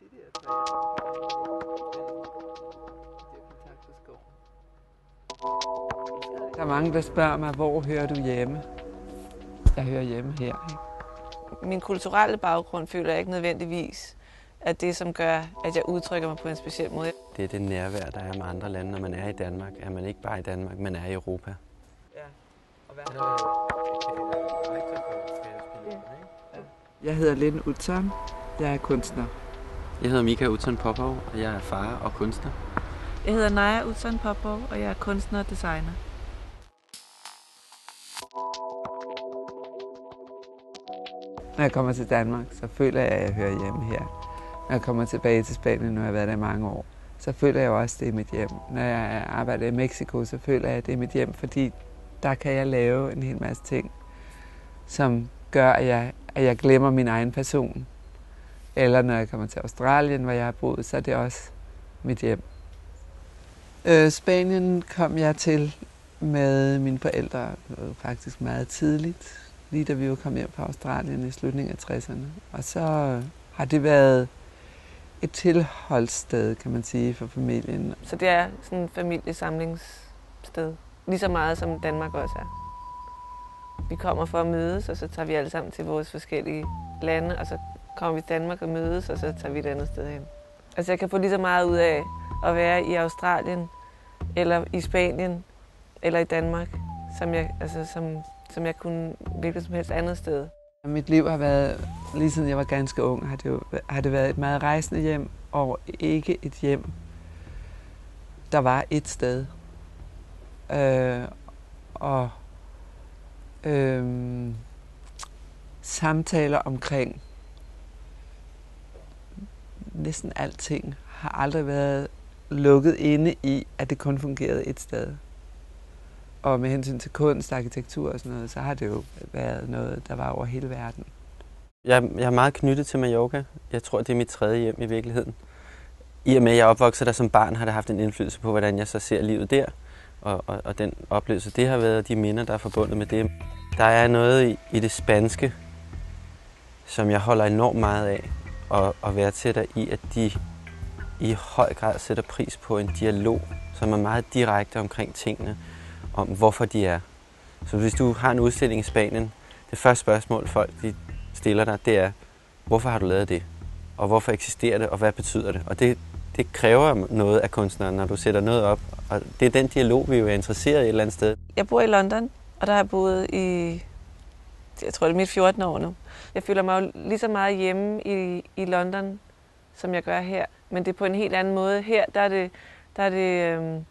der det er til skoven. Der er mange, der spørger mig, hvor hører du hjemme? Jeg hører hjemme her. Ikke? Min kulturelle baggrund føler jeg ikke nødvendigvis er det, som gør, at jeg udtrykker mig på en speciel måde. Det er det nærvær, der er med andre lande, når man er i Danmark. Er man ikke bare i Danmark, man er i Europa. Ja. Og hvad Jeg hedder Linde Utzon. Jeg er kunstner. Jeg hedder Mika Utzon Popov, og jeg er far og kunstner. Jeg hedder Naja Utzon Popov, og jeg er kunstner og designer. Når jeg kommer til Danmark, så føler jeg, at jeg hører hjemme her. Når jeg kommer tilbage til Spanien, nu har jeg været der i mange år, så føler jeg også, at det er mit hjem. Når jeg arbejder i Mexico, så føler jeg, at det er mit hjem, fordi der kan jeg lave en hel masse ting, som gør, at jeg, at jeg glemmer min egen person. Eller når jeg kommer til Australien, hvor jeg har boet, så er det også mit hjem. Øh, Spanien kom jeg til med mine forældre øh, faktisk meget tidligt lige da vi var kommet hjem fra Australien i slutningen af 60'erne. Og så har det været et tilholdssted, kan man sige, for familien. Så det er sådan et familiesamlingssted, lige så meget som Danmark også er. Vi kommer for at mødes, og så tager vi alle sammen til vores forskellige lande, og så kommer vi til Danmark og mødes, og så tager vi et andet sted hen. Altså jeg kan få lige så meget ud af at være i Australien, eller i Spanien, eller i Danmark, som jeg, altså, som som jeg kunne hvilket som helst andet sted. Mit liv har været, lige siden jeg var ganske ung, har det, jo, har det været et meget rejsende hjem, og ikke et hjem, der var et sted. Øh, og øh, samtaler omkring næsten alting har aldrig været lukket inde i, at det kun fungerede et sted. Og med hensyn til kunst, arkitektur og sådan noget, så har det jo været noget, der var over hele verden. Jeg, jeg er meget knyttet til Mallorca. Jeg tror, det er mit tredje hjem i virkeligheden. I og med, at jeg opvoksede opvokset der som barn, har det haft en indflydelse på, hvordan jeg så ser livet der. Og, og, og den oplevelse, det har været, de minder, der er forbundet med det. Der er noget i, i det spanske, som jeg holder enormt meget af. Og, og dig i, at de i høj grad sætter pris på en dialog, som er meget direkte omkring tingene om, hvorfor de er. Så hvis du har en udstilling i Spanien, det første spørgsmål, folk de stiller dig, det er, hvorfor har du lavet det? Og hvorfor eksisterer det, og hvad betyder det? Og det, det kræver noget af kunstneren, når du sætter noget op. Og det er den dialog, vi jo er interesseret i et eller andet sted. Jeg bor i London, og der har jeg boet i, jeg tror det er mit 14 år nu. Jeg føler mig jo lige så meget hjemme i, i London, som jeg gør her. Men det er på en helt anden måde. Her, der er det, der er det øh,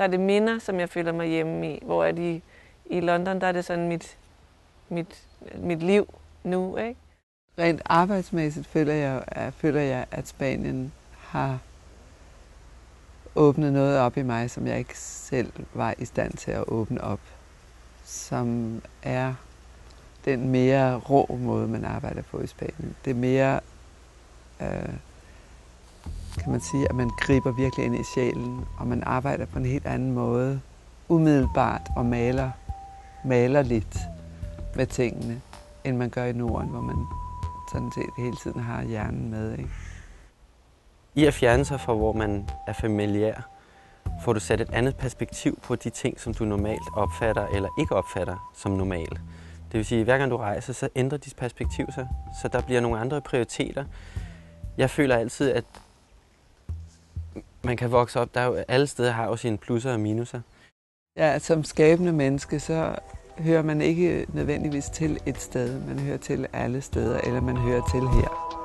der er det minder, som jeg føler mig hjemme i. Hvor er de, i London, der er det sådan mit, mit, mit liv nu. Ikke? Rent arbejdsmæssigt føler jeg, at, føler jeg, at Spanien har åbnet noget op i mig, som jeg ikke selv var i stand til at åbne op. Som er den mere rå måde, man arbejder på i Spanien. Det er mere øh, kan man sige, at man griber virkelig ind i sjælen, og man arbejder på en helt anden måde, umiddelbart og maler, maler lidt med tingene, end man gør i Norden, hvor man sådan set hele tiden har hjernen med. Ikke? I at fjerne sig fra, hvor man er familiær, får du sat et andet perspektiv på de ting, som du normalt opfatter eller ikke opfatter som normalt. Det vil sige, at hver gang du rejser, så ændrer dit perspektiv sig, så der bliver nogle andre prioriteter. Jeg føler altid, at man kan vokse op. Der er jo, alle steder har jo sine plusser og minuser. Ja, som skabende menneske, så hører man ikke nødvendigvis til et sted. Man hører til alle steder, eller man hører til her.